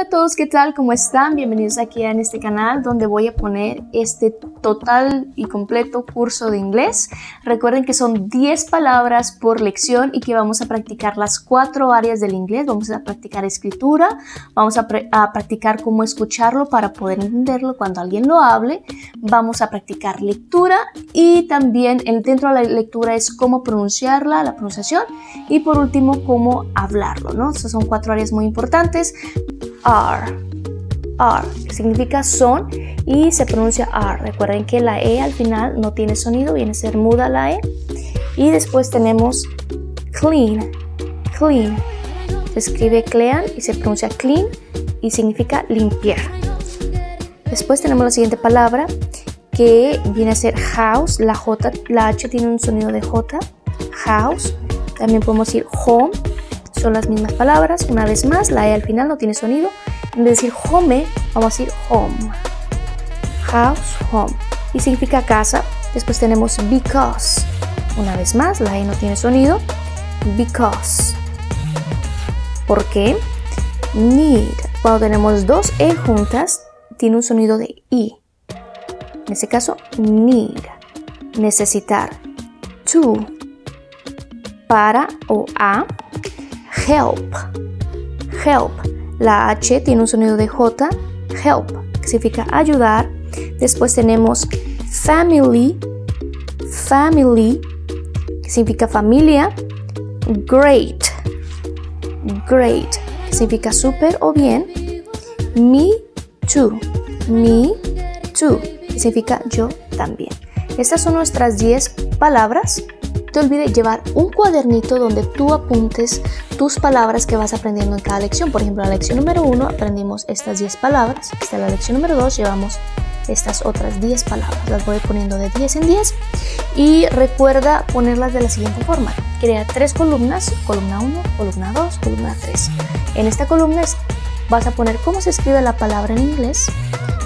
Hola a todos, ¿qué tal? ¿Cómo están? Bienvenidos aquí en este canal donde voy a poner este total y completo curso de inglés. Recuerden que son 10 palabras por lección y que vamos a practicar las cuatro áreas del inglés. Vamos a practicar escritura, vamos a, a practicar cómo escucharlo para poder entenderlo cuando alguien lo hable, vamos a practicar lectura y también dentro de la lectura es cómo pronunciarla, la pronunciación y por último cómo hablarlo, ¿no? Estas son cuatro áreas muy importantes are. Are, que significa son y se pronuncia are. Recuerden que la E al final no tiene sonido, viene a ser muda la E. Y después tenemos clean, clean. Se escribe clean y se pronuncia clean y significa limpiar. Después tenemos la siguiente palabra que viene a ser house. La J, la H tiene un sonido de J. House. También podemos decir home son las mismas palabras. Una vez más, la E al final no tiene sonido. En vez de decir home, vamos a decir home. House, home. Y significa casa. Después tenemos because. Una vez más, la E no tiene sonido. Because. ¿Por qué? Need. Cuando tenemos dos E juntas, tiene un sonido de I. En este caso, need. Necesitar. To. Para o a help. Help. La H tiene un sonido de J. Help, que significa ayudar. Después tenemos family. Family, que significa familia. Great. Great, que significa súper o bien. Me too. Me too, que significa yo también. Estas son nuestras 10 palabras te olvides llevar un cuadernito donde tú apuntes tus palabras que vas aprendiendo en cada lección. Por ejemplo, la lección número 1 aprendimos estas 10 palabras. Es la lección número 2, llevamos estas otras 10 palabras. Las voy poniendo de 10 en 10 y recuerda ponerlas de la siguiente forma. Crea tres columnas, columna 1, columna 2, columna 3. En esta columna vas a poner cómo se escribe la palabra en inglés.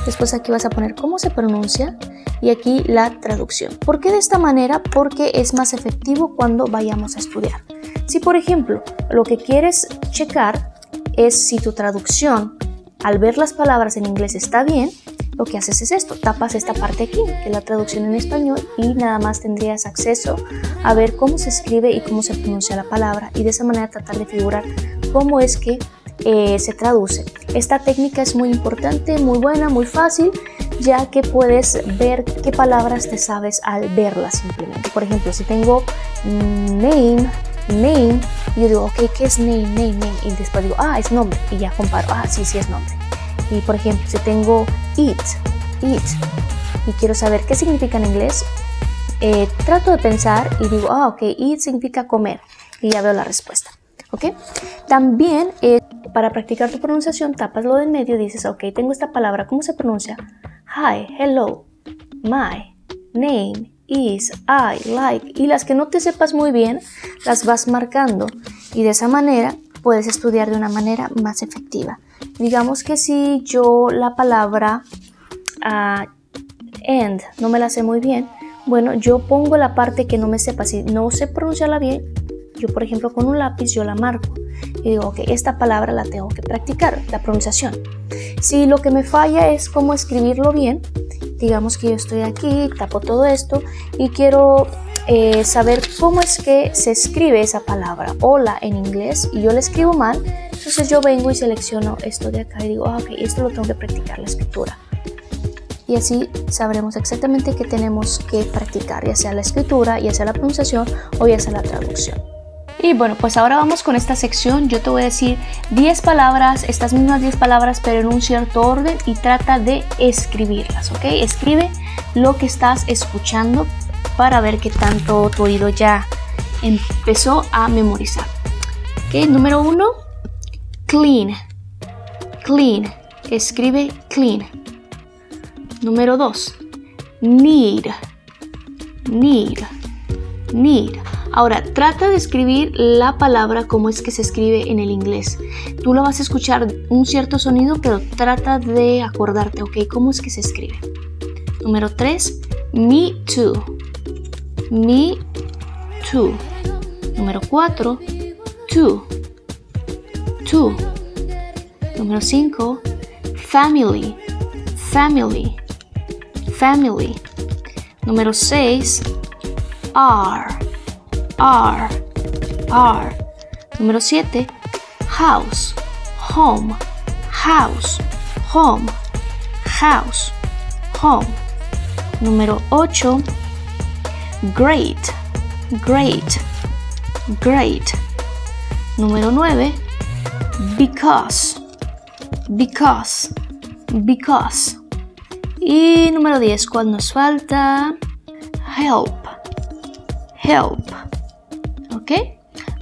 Después aquí vas a poner cómo se pronuncia y aquí la traducción. ¿Por qué de esta manera? Porque es más efectivo cuando vayamos a estudiar. Si por ejemplo lo que quieres checar es si tu traducción al ver las palabras en inglés está bien, lo que haces es esto, tapas esta parte aquí, que es la traducción en español, y nada más tendrías acceso a ver cómo se escribe y cómo se pronuncia la palabra, y de esa manera tratar de figurar cómo es que eh, se traduce. Esta técnica es muy importante, muy buena, muy fácil ya que puedes ver qué palabras te sabes al verlas simplemente. Por ejemplo, si tengo name, name, yo digo, ok, ¿qué es name, name, name? Y después digo, ah, es nombre. Y ya comparo, ah, sí, sí es nombre. Y por ejemplo, si tengo eat, eat, y quiero saber qué significa en inglés, eh, trato de pensar y digo, ah, ok, eat significa comer. Y ya veo la respuesta. ¿Ok? También eh, para practicar tu pronunciación, tapas lo de en medio y dices, ok, tengo esta palabra, ¿cómo se pronuncia? hi, hello, my, name, is, I, like. Y las que no te sepas muy bien, las vas marcando. Y de esa manera puedes estudiar de una manera más efectiva. Digamos que si yo la palabra uh, end no me la sé muy bien, bueno, yo pongo la parte que no me sepa. Si no sé pronunciarla bien, yo por ejemplo con un lápiz yo la marco y digo, ok, esta palabra la tengo que practicar, la pronunciación. Si lo que me falla es cómo escribirlo bien, digamos que yo estoy aquí, tapo todo esto y quiero eh, saber cómo es que se escribe esa palabra, hola en inglés, y yo la escribo mal, entonces yo vengo y selecciono esto de acá y digo, ah, ok, esto lo tengo que practicar, la escritura. Y así sabremos exactamente qué tenemos que practicar, ya sea la escritura, ya sea la pronunciación o ya sea la traducción. Y bueno, pues ahora vamos con esta sección. Yo te voy a decir 10 palabras, estas mismas 10 palabras, pero en un cierto orden y trata de escribirlas, ¿ok? Escribe lo que estás escuchando para ver qué tanto tu oído ya empezó a memorizar. ¿Ok? Número 1, clean. Clean. Escribe clean. Número 2, need. Need. Need. Ahora, trata de escribir la palabra como es que se escribe en el inglés. Tú lo vas a escuchar un cierto sonido, pero trata de acordarte, ¿ok? ¿Cómo es que se escribe? Número 3, me too. Me too. Número 4, too. Too. Número 5, family, family, family. Número 6, are, are, are. Número 7, house, home, house, home, house, home. Número 8, great, great, great. Número 9, because, because, because. Y número 10, ¿cuál nos falta? Help, help. ¿Ok?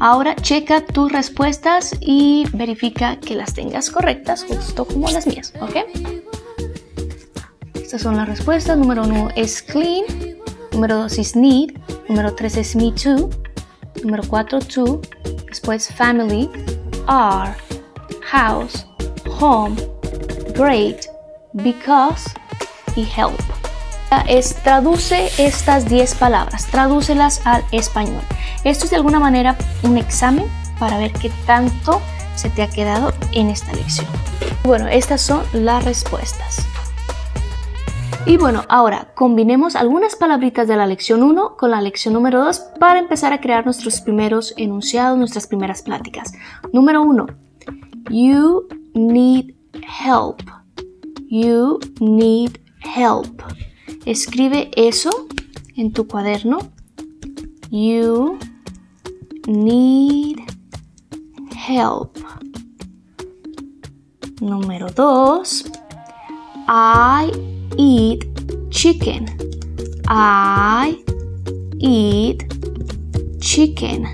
Ahora checa tus respuestas y verifica que las tengas correctas, justo como las mías. ¿Ok? Estas son las respuestas. Número 1 es clean. Número 2 es need. Número 3 es me too. Número 4, to. Después family, are, house, home, great, because y help. Es traduce estas 10 palabras, tradúcelas al español. Esto es de alguna manera un examen para ver qué tanto se te ha quedado en esta lección. Bueno, estas son las respuestas. Y bueno, ahora combinemos algunas palabritas de la lección 1 con la lección número 2 para empezar a crear nuestros primeros enunciados, nuestras primeras pláticas. Número 1. You need help. You need help. Escribe eso en tu cuaderno. You need help. Número 2. I eat chicken. I eat chicken.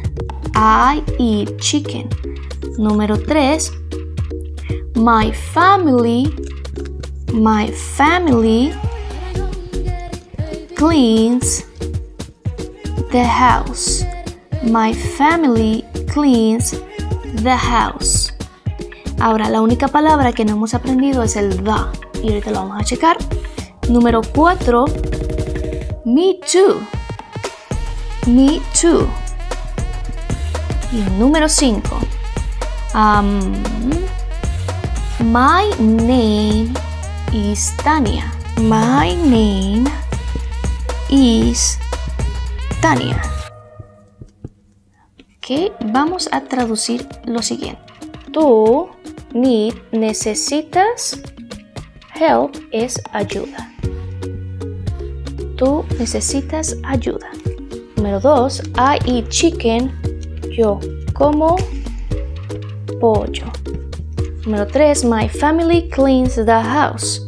I eat chicken. Número 3. My family. My family cleans the house. My family cleans the house. Ahora, la única palabra que no hemos aprendido es el the. Y ahorita lo vamos a checar. Número 4. Me too. Me too. Y número 5. Um, my name is Tania. My name is Tania. Vamos a traducir lo siguiente. Tú, need, necesitas, help es ayuda tú necesitas ayuda. Número 2, I eat chicken. Yo como pollo. Número 3, my family cleans the house.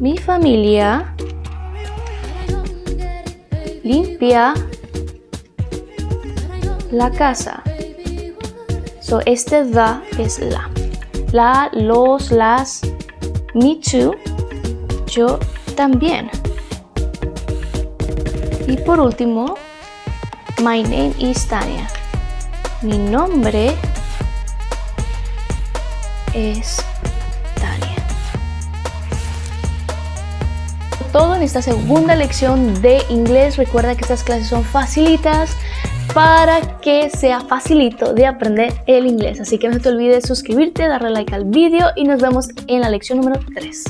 Mi familia limpia la casa. So este the es la. La, los, las, me too, yo también. Y por último, my name is Tania. Mi nombre es Tania. Todo en esta segunda lección de inglés. Recuerda que estas clases son facilitas para que sea facilito de aprender el inglés. Así que no te olvides suscribirte, darle like al vídeo y nos vemos en la lección número 3.